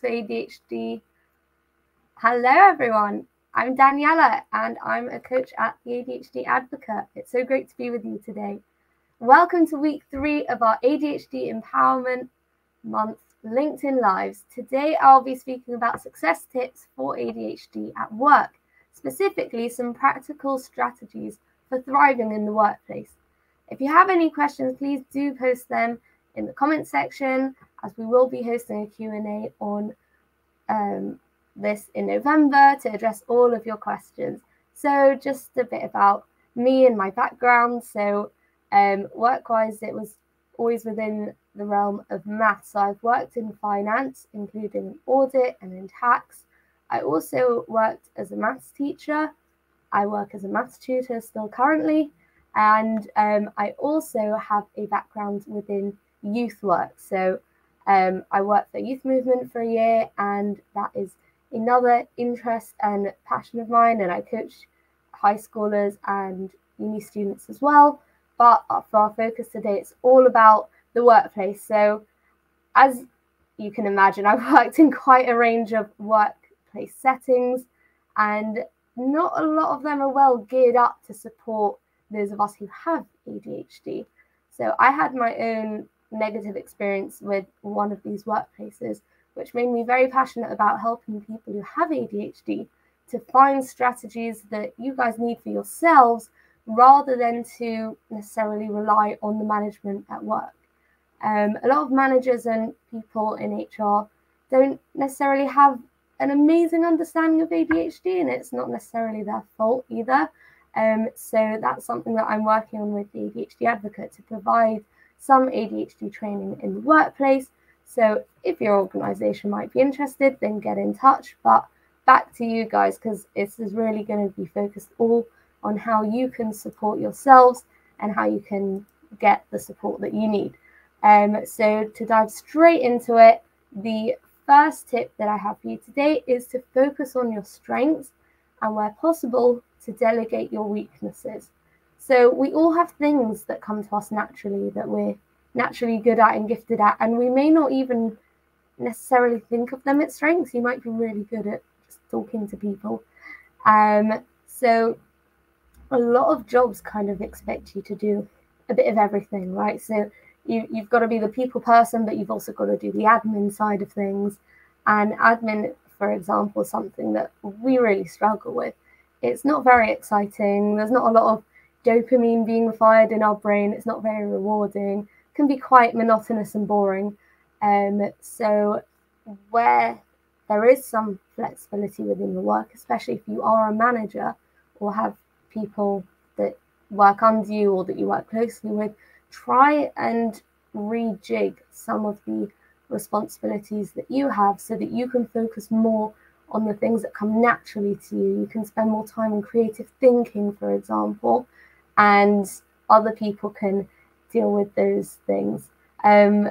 For ADHD. Hello, everyone. I'm Daniella, and I'm a coach at the ADHD Advocate. It's so great to be with you today. Welcome to week three of our ADHD Empowerment Month LinkedIn Lives. Today, I'll be speaking about success tips for ADHD at work, specifically some practical strategies for thriving in the workplace. If you have any questions, please do post them in the comment section as we will be hosting a Q&A on um, this in November to address all of your questions. So just a bit about me and my background. So um, work-wise, it was always within the realm of maths. So I've worked in finance, including audit and in tax. I also worked as a maths teacher. I work as a maths tutor still currently. And um, I also have a background within youth work. So um, I worked for youth movement for a year, and that is another interest and passion of mine. And I coach high schoolers and uni students as well. But for our focus today, it's all about the workplace. So, as you can imagine, I've worked in quite a range of workplace settings, and not a lot of them are well geared up to support those of us who have ADHD. So I had my own negative experience with one of these workplaces, which made me very passionate about helping people who have ADHD to find strategies that you guys need for yourselves rather than to necessarily rely on the management at work. Um, a lot of managers and people in HR don't necessarily have an amazing understanding of ADHD, and it's not necessarily their fault either. Um, so that's something that I'm working on with the ADHD Advocate to provide some ADHD training in the workplace. So if your organization might be interested, then get in touch. But back to you guys, because this is really going to be focused all on how you can support yourselves and how you can get the support that you need. Um, so to dive straight into it, the first tip that I have for you today is to focus on your strengths and where possible to delegate your weaknesses. So we all have things that come to us naturally that we're naturally good at and gifted at, and we may not even necessarily think of them as strengths. You might be really good at just talking to people. Um, so a lot of jobs kind of expect you to do a bit of everything, right? So you, you've got to be the people person, but you've also got to do the admin side of things. And admin, for example, is something that we really struggle with it's not very exciting. There's not a lot of dopamine being fired in our brain. It's not very rewarding. It can be quite monotonous and boring. Um, so where there is some flexibility within the work, especially if you are a manager or have people that work under you or that you work closely with, try and rejig some of the responsibilities that you have so that you can focus more on the things that come naturally to you. You can spend more time on creative thinking, for example, and other people can deal with those things. Um,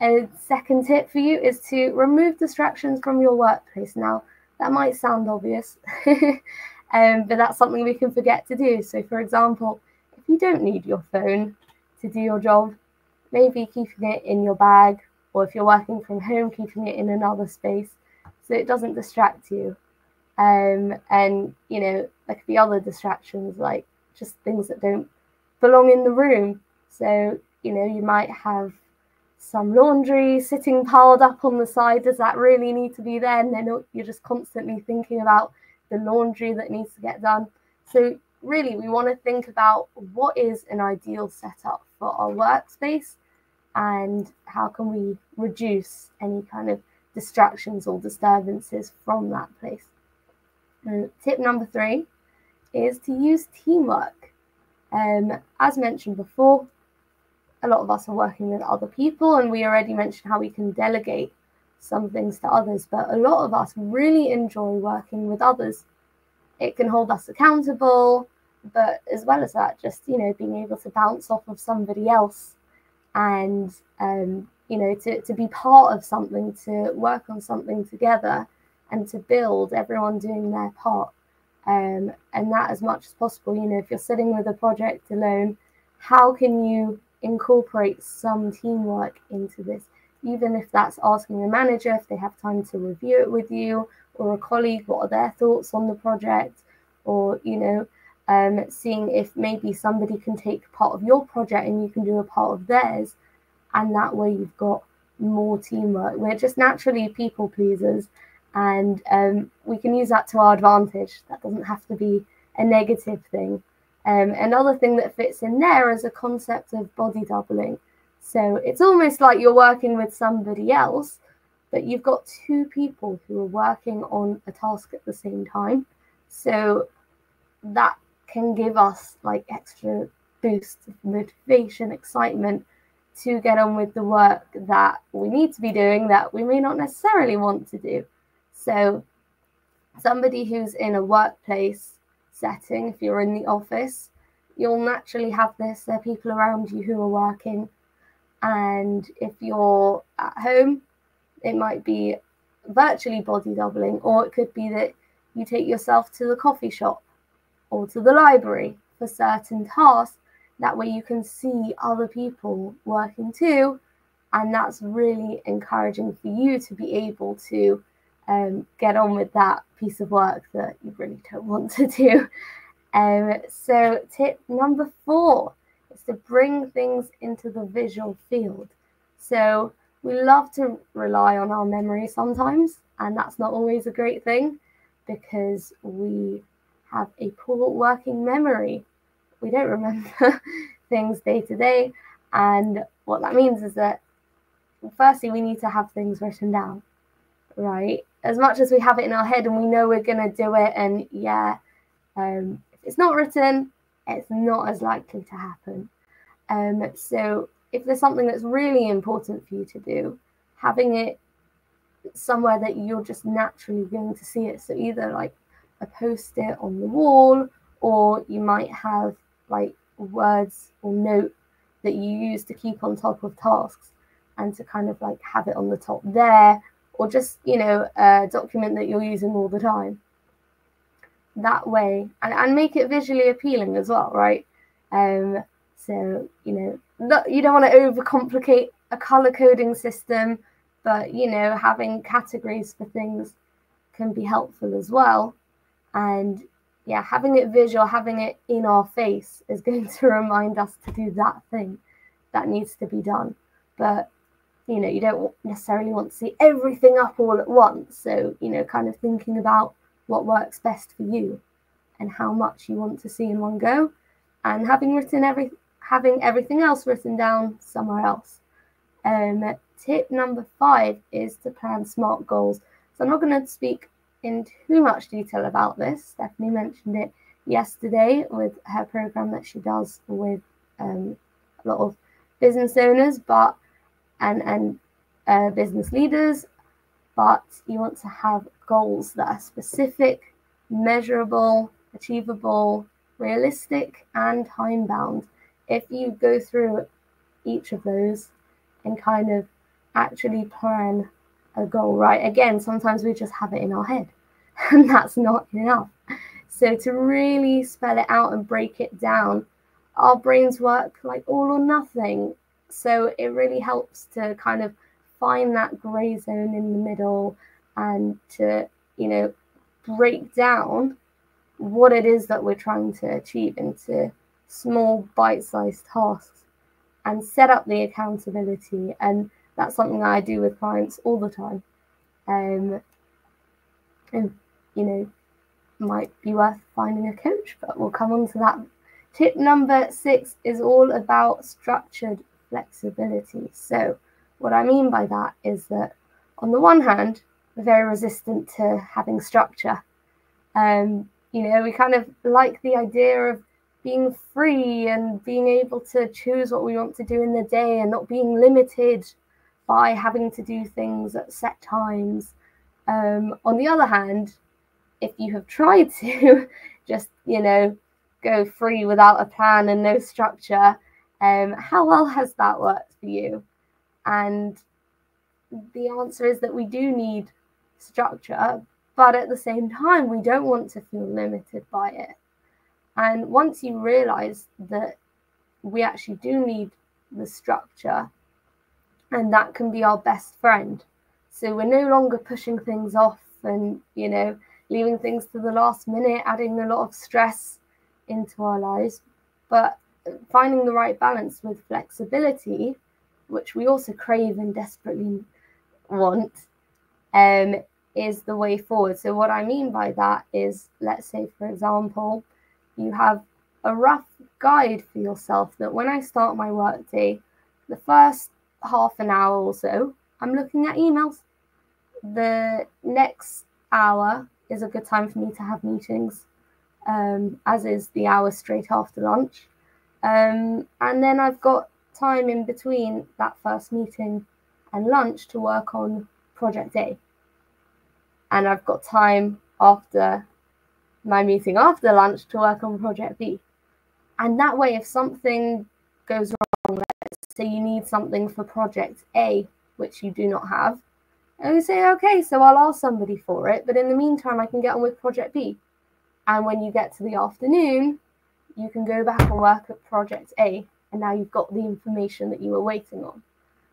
a second tip for you is to remove distractions from your workplace. Now, that might sound obvious, um, but that's something we can forget to do. So, for example, if you don't need your phone to do your job, maybe keeping it in your bag, or if you're working from home, keeping it in another space so it doesn't distract you. Um, and you know, there could be other distractions like just things that don't belong in the room. So you know, you might have some laundry sitting piled up on the side. Does that really need to be there? And then you're just constantly thinking about the laundry that needs to get done. So really, we want to think about what is an ideal setup for our workspace and how can we reduce any kind of distractions or disturbances from that place. And tip number three is to use teamwork. Um, as mentioned before, a lot of us are working with other people, and we already mentioned how we can delegate some things to others, but a lot of us really enjoy working with others. It can hold us accountable, but as well as that, just you know, being able to bounce off of somebody else and um, you know, to, to be part of something, to work on something together and to build everyone doing their part. Um, and that as much as possible, you know, if you're sitting with a project alone, how can you incorporate some teamwork into this? even if that's asking the manager if they have time to review it with you or a colleague, what are their thoughts on the project, or you know, um, seeing if maybe somebody can take part of your project and you can do a part of theirs, and that way you've got more teamwork. We're just naturally people pleasers, and um, we can use that to our advantage. That doesn't have to be a negative thing. Um, another thing that fits in there is a concept of body doubling. So it's almost like you're working with somebody else, but you've got two people who are working on a task at the same time. So that can give us like extra boost of motivation, excitement to get on with the work that we need to be doing that we may not necessarily want to do. So, somebody who's in a workplace setting, if you're in the office, you'll naturally have this. There are people around you who are working. And if you're at home, it might be virtually body doubling, or it could be that you take yourself to the coffee shop or to the library for certain tasks. That way you can see other people working too. And that's really encouraging for you to be able to um, get on with that piece of work that you really don't want to do. Um, so, tip number four is to bring things into the visual field. So, we love to rely on our memory sometimes, and that's not always a great thing because we have a poor working memory. We don't remember things day to day, and what that means is that firstly, we need to have things written down, right? As much as we have it in our head and we know we're going to do it, and yeah, um, if it's not written, it's not as likely to happen. Um, so if there's something that's really important for you to do, having it somewhere that you're just naturally going to see it. So either like a post-it on the wall, or you might have like words or note that you use to keep on top of tasks and to kind of like have it on the top there, or just you know a document that you're using all the time. That way, and, and make it visually appealing as well, right? Um, so you know not, you don't want to overcomplicate a color coding system, but you know, having categories for things can be helpful as well. And yeah, having it visual, having it in our face is going to remind us to do that thing that needs to be done. But you know, you don't necessarily want to see everything up all at once. So, you know, kind of thinking about what works best for you and how much you want to see in one go. And having written every having everything else written down somewhere else. Um, tip number five is to plan SMART goals. So I'm not going to speak in too much detail about this. Stephanie mentioned it yesterday with her program that she does with um, a lot of business owners, but and and uh, business leaders. But you want to have goals that are specific, measurable, achievable, realistic, and time bound if you go through each of those and kind of actually plan a goal, right? Again, sometimes we just have it in our head, and that's not enough. So, to really spell it out and break it down, our brains work like all or nothing. So, it really helps to kind of find that gray zone in the middle and to, you know, break down what it is that we're trying to achieve into small bite-sized tasks and set up the accountability. And that's something I do with clients all the time. Um, and you know might be worth finding a coach but we'll come on to that. Tip number six is all about structured flexibility so what I mean by that is that on the one hand we're very resistant to having structure um, you know we kind of like the idea of being free and being able to choose what we want to do in the day and not being limited by having to do things at set times. Um, on the other hand, if you have tried to just, you know, go free without a plan and no structure, um, how well has that worked for you? And the answer is that we do need structure, but at the same time, we don't want to feel limited by it. And once you realize that we actually do need the structure, And that can be our best friend. So we're no longer pushing things off and, you know, leaving things to the last minute, adding a lot of stress into our lives, but finding the right balance with flexibility, which we also crave and desperately want, um, is the way forward. So, what I mean by that is, let's say, for example, you have a rough guide for yourself that when I start my workday, the first half an hour or so, I'm looking at emails. The next hour is a good time for me to have meetings, um, as is the hour straight after lunch. Um, and then I've got time in between that first meeting and lunch to work on project A. And I've got time after my meeting after lunch to work on project B. And that way, if something goes wrong, let's say you need something for project A, which you do not have, and you say, okay, so I'll ask somebody for it, but in the meantime, I can get on with project B. And when you get to the afternoon, you can go back and work at project A, and now you've got the information that you were waiting on.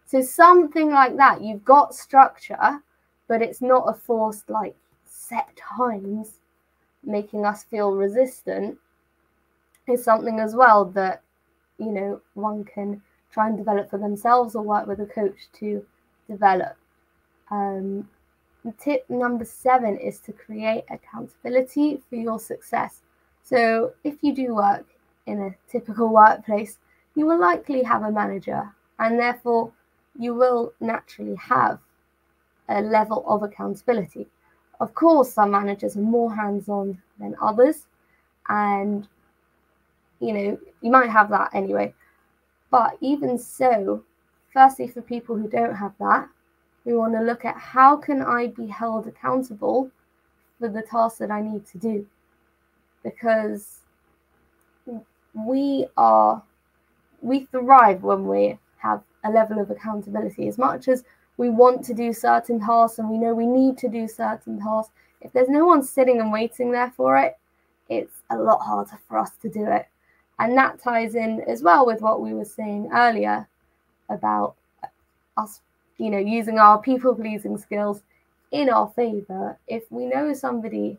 So, something like that, you've got structure, but it's not a forced, like, set times making us feel resistant. Is something as well that you know one can try and develop for themselves or work with a coach to develop. Um, tip number seven is to create accountability for your success so if you do work in a typical workplace you will likely have a manager and therefore you will naturally have a level of accountability of course, some managers are more hands on than others, and you know, you might have that anyway. But even so, firstly, for people who don't have that, we want to look at how can I be held accountable for the tasks that I need to do, because we are we thrive when we have a level of accountability as much as we want to do certain tasks and we know we need to do certain tasks, if there's no one sitting and waiting there for it, it's a lot harder for us to do it. And that ties in as well with what we were saying earlier about us, you know, using our people pleasing skills in our favor. If we know somebody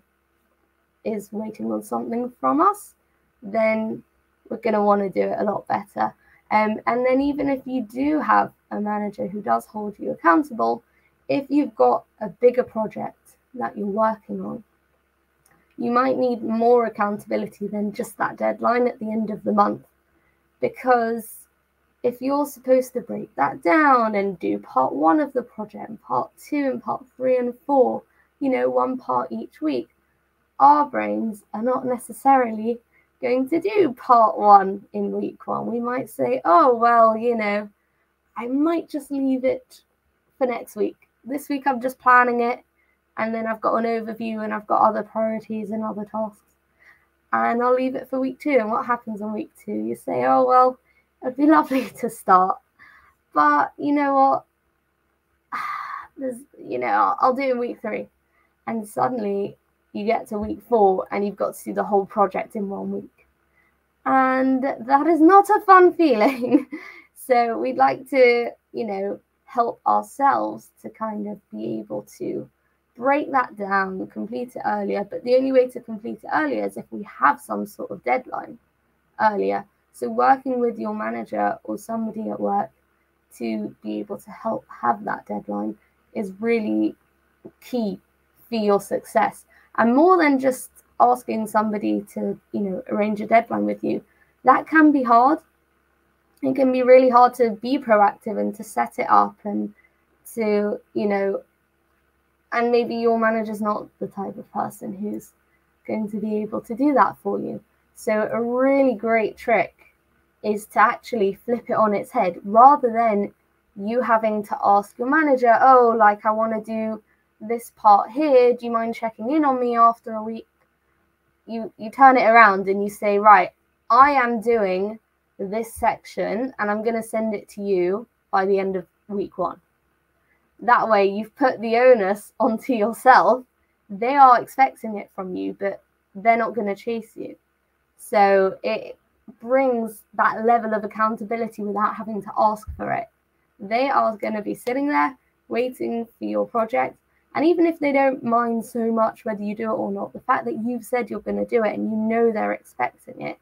is waiting on something from us, then we're going to want to do it a lot better. Um, and then, even if you do have a manager who does hold you accountable, if you've got a bigger project that you're working on, you might need more accountability than just that deadline at the end of the month. Because if you're supposed to break that down and do part one of the project, and part two, and part three, and four, you know, one part each week, our brains are not necessarily going to do part one in week one. We might say, oh, well, you know, I might just leave it for next week. This week I'm just planning it, and then I've got an overview and I've got other priorities and other tasks. And I'll leave it for week two. And what happens on week two? You say, oh, well, it'd be lovely to start. But you know what? There's, you know, I'll do in week three. And suddenly you get to week four and you've got to do the whole project in one week. And that is not a fun feeling. so we'd like to, you know, help ourselves to kind of be able to break that down, complete it earlier. But the only way to complete it earlier is if we have some sort of deadline earlier. So working with your manager or somebody at work to be able to help have that deadline is really key for your success and more than just asking somebody to you know arrange a deadline with you that can be hard. It can be really hard to be proactive and to set it up and to you know and maybe your manager's not the type of person who's going to be able to do that for you. So a really great trick is to actually flip it on its head rather than you having to ask your manager oh like i want to do this part here do you mind checking in on me after a week? You you turn it around and you say right i am doing this section and i'm going to send it to you by the end of week one. That way you've put the onus onto yourself. They are expecting it from you but they're not going to chase you. So it brings that level of accountability without having to ask for it. They are going to be sitting there waiting for your project. And even if they don't mind so much whether you do it or not, the fact that you've said you're going to do it and you know they're expecting it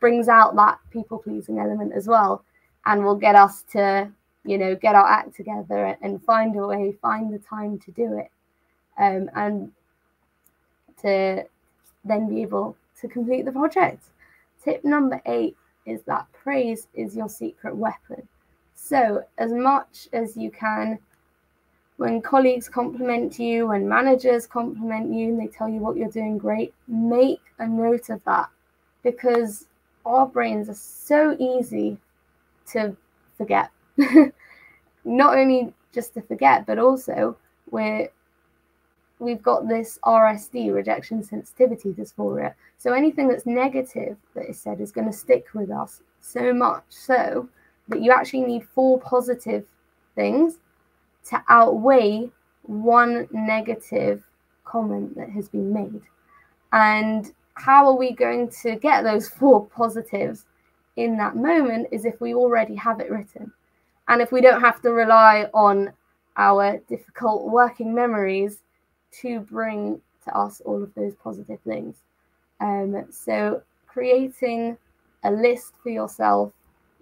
brings out that people pleasing element as well and will get us to, you know, get our act together and find a way, find the time to do it. Um, and to then be able to complete the project. Tip number eight is that praise is your secret weapon. So, as much as you can, when colleagues compliment you, when managers compliment you and they tell you what you're doing great, make a note of that because our brains are so easy to forget. Not only just to forget, but also we're we've got this RSD, rejection sensitivity dysphoria. So anything that's negative that is said is going to stick with us so much so that you actually need four positive things to outweigh one negative comment that has been made. And how are we going to get those four positives in that moment is if we already have it written. And if we don't have to rely on our difficult working memories to bring to us all of those positive things. Um, so creating a list for yourself,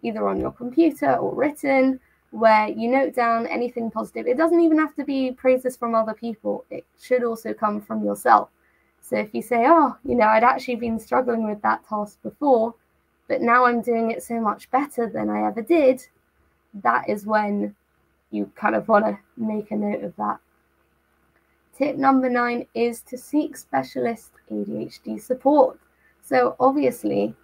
either on your computer or written, where you note down anything positive. It doesn't even have to be praises from other people. It should also come from yourself. So if you say, oh, you know, I'd actually been struggling with that task before, but now I'm doing it so much better than I ever did, that is when you kind of want to make a note of that. Tip number nine is to seek specialist ADHD support. So, obviously,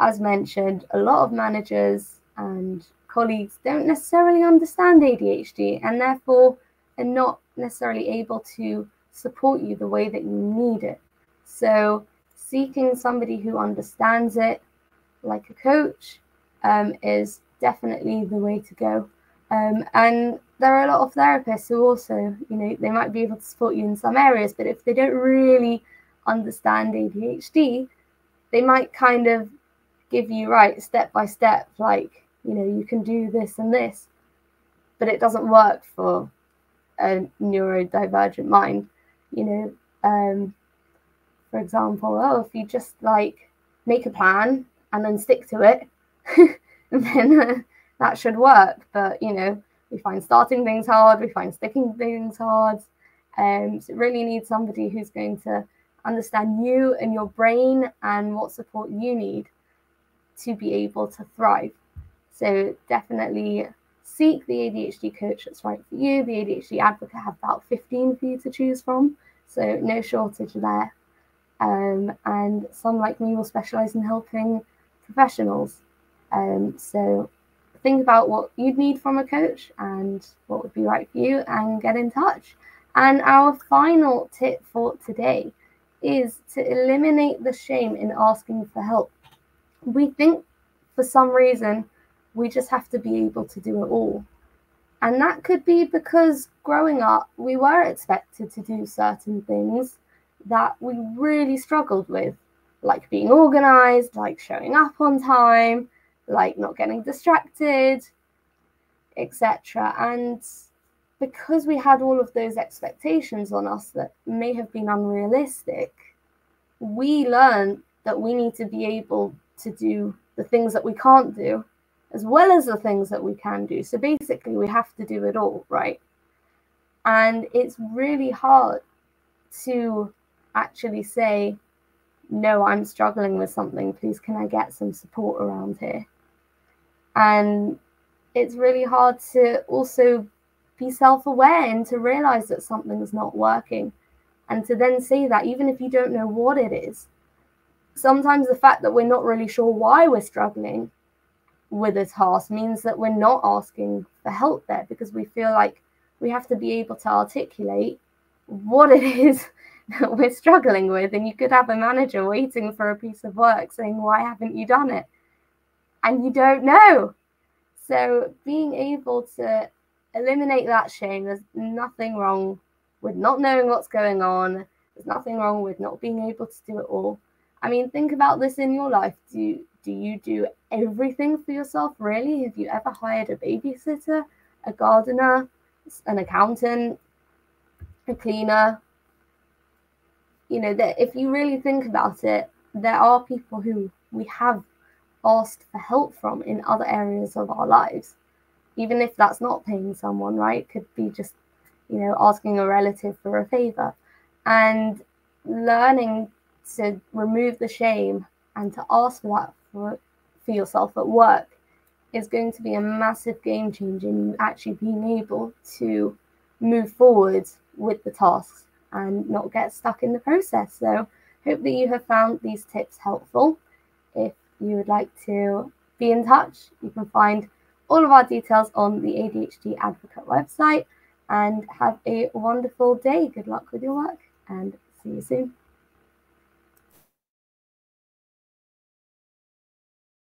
as mentioned, a lot of managers and colleagues don't necessarily understand ADHD and therefore are not necessarily able to support you the way that you need it. So, seeking somebody who understands it, like a coach, um, is definitely the way to go. Um, and there are a lot of therapists who also, you know, they might be able to support you in some areas, but if they don't really understand ADHD, they might kind of give you right step by step, like, you know, you can do this and this, but it doesn't work for a neurodivergent mind. You know, um, for example, oh, if you just like make a plan and then stick to it, then that should work. But you know, we find starting things hard, we find sticking things hard. Um, so it really needs somebody who's going to understand you and your brain and what support you need to be able to thrive. So definitely seek the ADHD coach that's right for you. The ADHD advocate have about 15 for you to choose from, so no shortage there. Um, and some like me will specialize in helping professionals. Um, so think about what you'd need from a coach and what would be right for you and get in touch. And our final tip for today is to eliminate the shame in asking for help. We think for some reason we just have to be able to do it all. And that could be because growing up, we were expected to do certain things that we really struggled with, like being organized, like showing up on time, like not getting distracted, etc. And because we had all of those expectations on us that may have been unrealistic, we learned that we need to be able to do the things that we can't do as well as the things that we can do. So basically, we have to do it all, right? And it's really hard to actually say, no, I'm struggling with something. Please, can I get some support around here? And it's really hard to also be self aware and to realize that something's not working. And to then say that, even if you don't know what it is, sometimes the fact that we're not really sure why we're struggling with a task means that we're not asking for help there because we feel like we have to be able to articulate what it is that we're struggling with. And you could have a manager waiting for a piece of work saying, Why haven't you done it? And you don't know. So being able to eliminate that shame, there's nothing wrong with not knowing what's going on. There's nothing wrong with not being able to do it all. I mean, think about this in your life. Do do you do everything for yourself? Really? Have you ever hired a babysitter, a gardener, an accountant, a cleaner? You know that if you really think about it, there are people who we have asked for help from in other areas of our lives, even if that's not paying someone, right? It Could be just, you know, asking a relative for a favor and learning to remove the shame and to ask for that for, for yourself at work is going to be a massive game changer in you actually being able to move forward with the tasks and not get stuck in the process. So, hope that you have found these tips helpful. If you would like to be in touch, you can find all of our details on the ADHD Advocate website and have a wonderful day. Good luck with your work and see you soon.